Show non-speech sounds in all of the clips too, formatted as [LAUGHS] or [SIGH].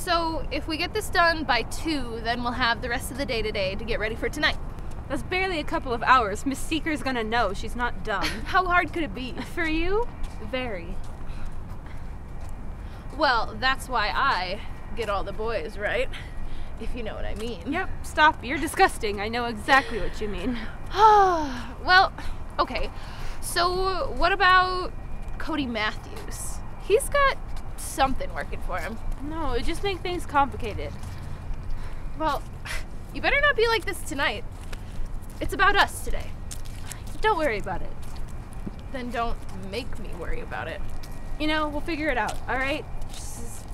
So if we get this done by 2, then we'll have the rest of the day today to get ready for tonight. That's barely a couple of hours. Miss Seeker's gonna know she's not dumb. [LAUGHS] How hard could it be? For you, very. Well, that's why I get all the boys, right? If you know what I mean. Yep, stop. You're disgusting. I know exactly what you mean. [SIGHS] well, okay. So, what about Cody Matthews? He's got something working for him. No, it just makes things complicated. Well, you better not be like this tonight. It's about us today. Don't worry about it. Then don't make me worry about it. You know, we'll figure it out, alright? Just...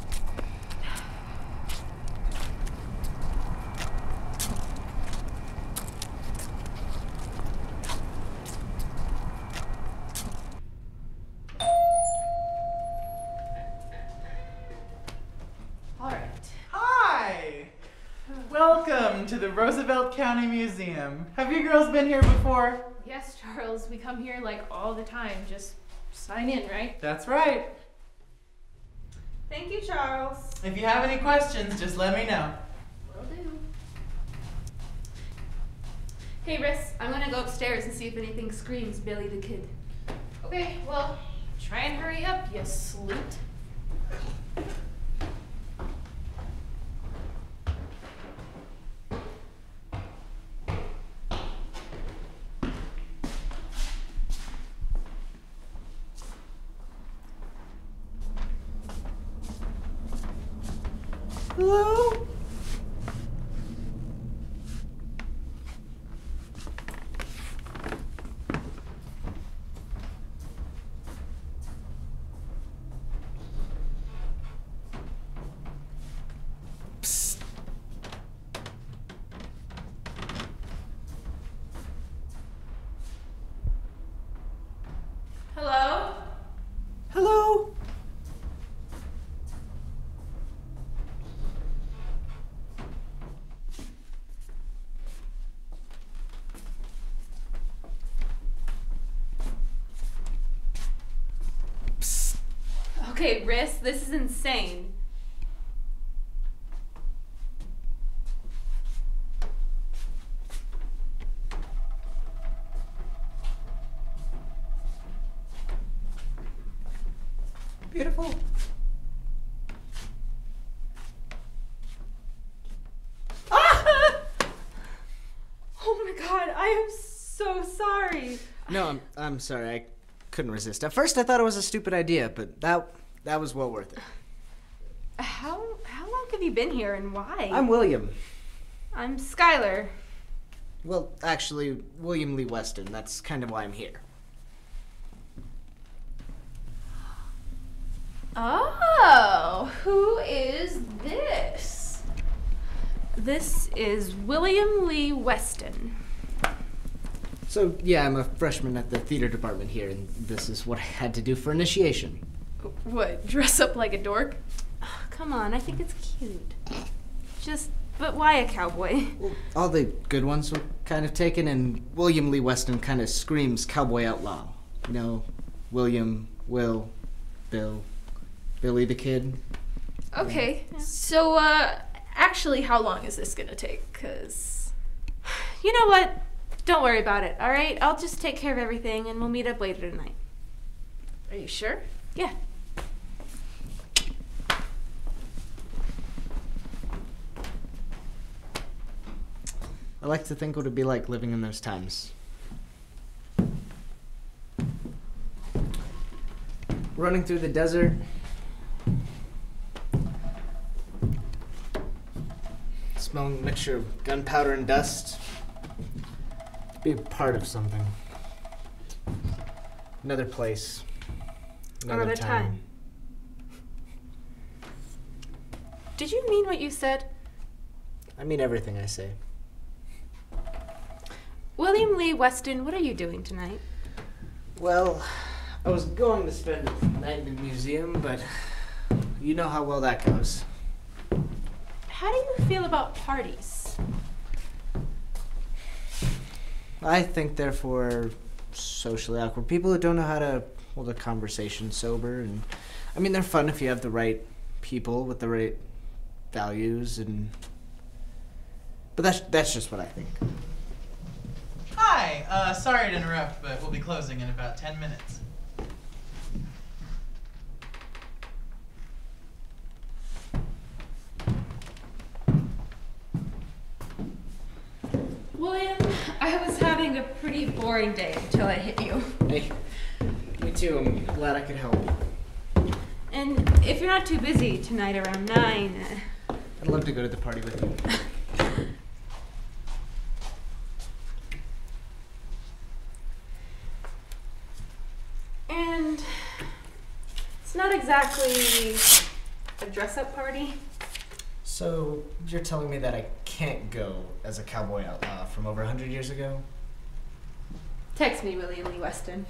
All right. Hi! Welcome to the Roosevelt County Museum. Have you girls been here before? Yes, Charles, we come here like all the time. Just sign in, right? That's right. Thank you, Charles. If you have any questions, just let me know. Will do. Hey, Riss, I'm gonna go upstairs and see if anything screams Billy the Kid. Okay, well, try and hurry up, you sleut. Hello? Okay, Riss, this is insane. Beautiful. Ah! [LAUGHS] Oh my god, I am so sorry. No, I'm, I'm sorry. I couldn't resist. At first, I thought it was a stupid idea, but that that was well worth it. How how long have you been here and why? I'm William. I'm Skylar. Well, actually, William Lee Weston. That's kind of why I'm here. Oh, who is this? This is William Lee Weston. So, yeah, I'm a freshman at the theater department here, and this is what I had to do for initiation. What, dress up like a dork? Oh, Come on, I think it's cute. Just, but why a cowboy? Well, all the good ones were kind of taken, and William Lee Weston kind of screams cowboy outlaw. You know, William, Will, Bill, Billy the Kid. Okay, so, uh, actually, how long is this gonna take? Cause. [SIGHS] You know what? Don't worry about it, alright? I'll just take care of everything and we'll meet up later tonight. Are you sure? Yeah. I like to think what it'd be like living in those times. Running through the desert. Smelling a mixture of gunpowder and dust. Be a part of something. Another place. Another time. Did you mean what you said? I mean everything I say. William Lee Weston, what are you doing tonight? Well, I was going to spend the night in the museum, but you know how well that goes. How do you feel about parties? I think they're for socially awkward people who don't know how to hold a conversation sober. And I mean, they're fun if you have the right people with the right values and. But that's that's just what I think. Hi. Uh, sorry to interrupt, but we'll be closing in about ten minutes. William, I was having a pretty boring day until I hit you. Hey, me too. I'm glad I could help. And if you're not too busy tonight around 9, uh, I'd love to go to the party with you. [LAUGHS] and it's not exactly a dress up party. So you're telling me that I can't go as a cowboy outlaw from over hundred years ago? Text me, William Lee Weston.